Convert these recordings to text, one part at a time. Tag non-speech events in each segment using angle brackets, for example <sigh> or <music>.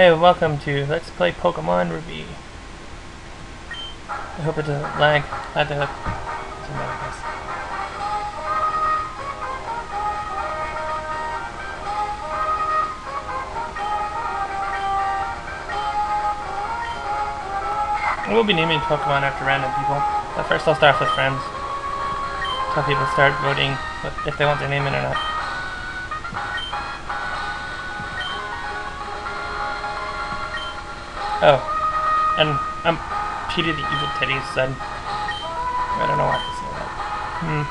Okay, welcome to Let's Play Pokemon Ruby. I hope it doesn't lag. I had to doesn't matter, I. We'll be naming Pokemon after random people. But first I'll start off with friends. Tell people to start voting if they want their name in or not. Oh, and I'm Peter the Evil Tediz son. I don't know what to say that. Hmm.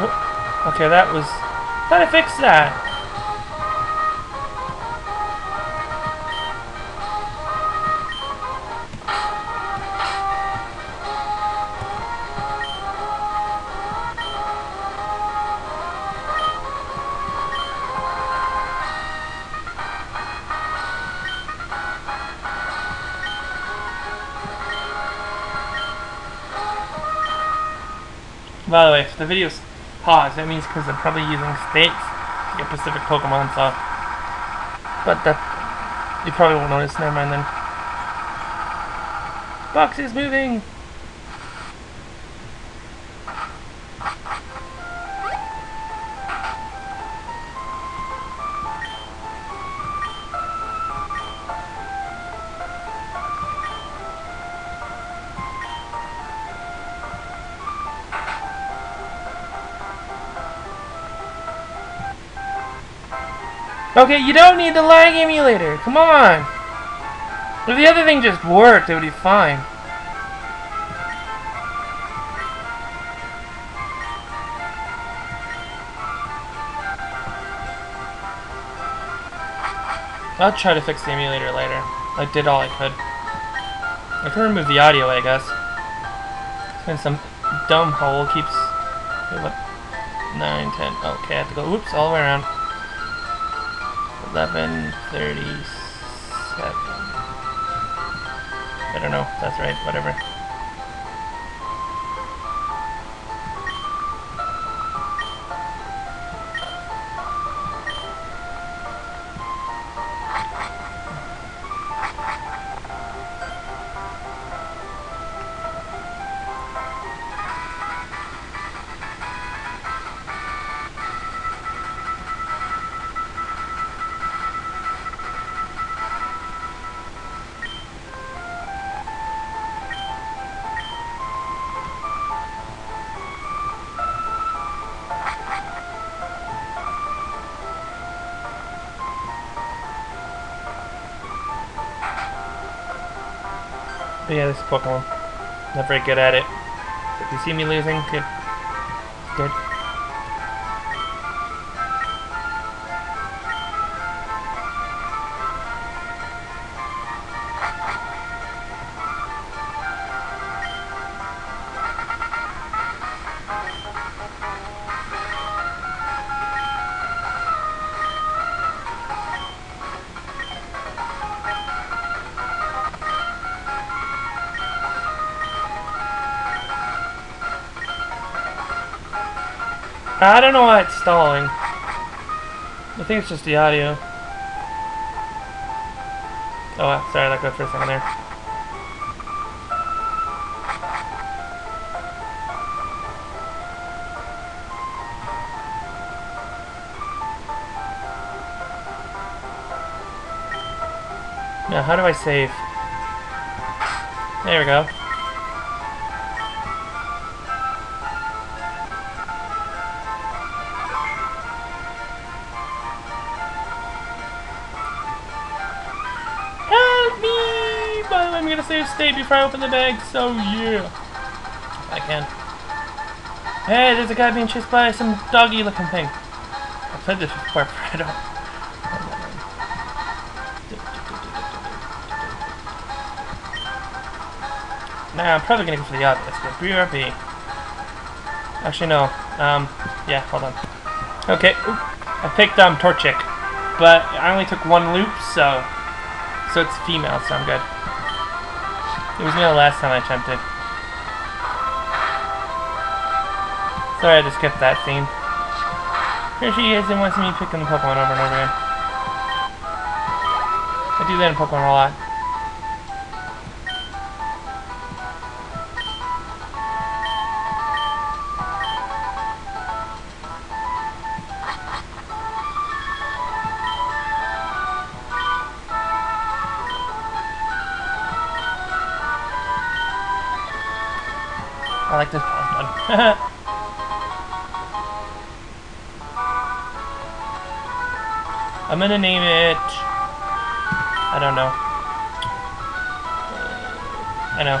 Oh, okay, that was. Thought I fixed that. By the way, if the video's paused, that means because I'm probably using stakes to get Pacific Pokemon, so. But that. You probably won't notice. Never mind then. Box is moving! Okay, you don't need the lag emulator. Come on. If the other thing just worked, it would be fine. I'll try to fix the emulator later. I did all I could. I can remove the audio, I guess. And some dumb hole keeps... What? 9, 10... Okay, I have to go... Oops, all the way around. 1137. I don't know. That's right. Whatever. But yeah, this Pokemon. Not very good at it. If you see me losing, good. I don't know why it's stalling. I think it's just the audio. Oh, sorry, I let go for a second there. Now, how do I save? There we go. Save state before I open the bag, so yeah. I can. Hey, there's a guy being chased by some doggy looking thing. I've played this before, but I don't. Nah, I'm probably gonna go for the obvious, but BRB. Actually, no. Um, yeah, hold on. Okay, I picked um, Torchic, but I only took one loop, so so it's female, so I'm good. It was the last time I attempted. Sorry I just skipped that scene. Here she is and wants me picking the Pokemon over and over again. I do that in Pokemon a lot. Like this. <laughs> I'm gonna name it. I don't know. I know.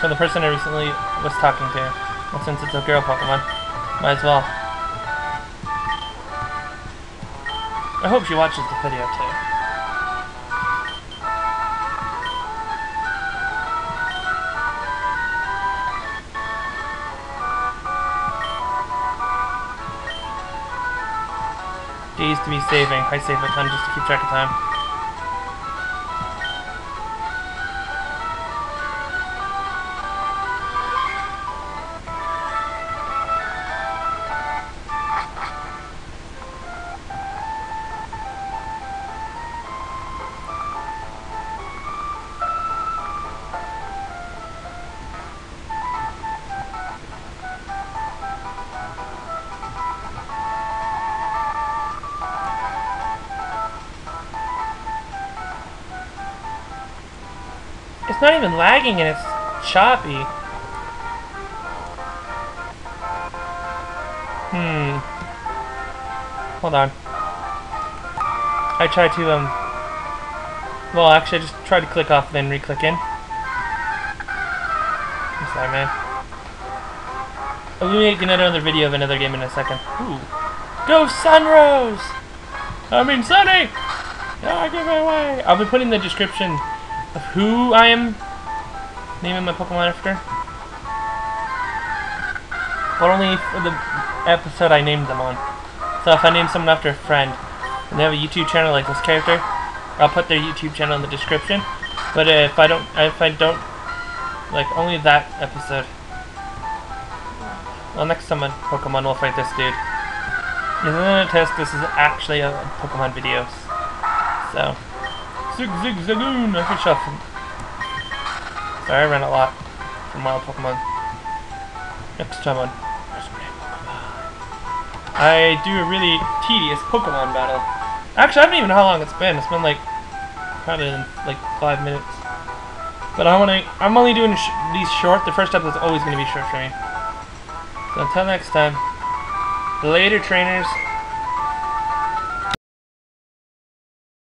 For the person I recently was talking to. And since it's a girl Pokemon, might as well. I hope she watches the video too. Days to be saving. I save a ton just to keep track of time. It's not even lagging and it's choppy. Hmm. Hold on. I tried to, um... Well, actually, I just tried to click off, then re-click in. I'm sorry, man. I'll be making another video of another game in a second. Ooh. Go Sunrose! I mean Sunny! Ah, give it away! I'll be putting the description of who I am naming my Pokemon after. But only for the episode I named them on. So if I name someone after a friend, and they have a YouTube channel like this character, I'll put their YouTube channel in the description. But if I don't, if I don't, like only that episode. Well, next time on Pokemon, we'll fight this dude. And then a test, this is actually a Pokemon video. So. Zig Zig Zagoon! I can shuffle. Sorry, I ran a lot from Wild Pokemon. Next time on I do a really tedious Pokemon battle. Actually, I don't even know how long it's been. It's been like probably like five minutes. But I want to. I'm only doing sh these short. The first episode's always going to be short for me. So until next time, later, trainers.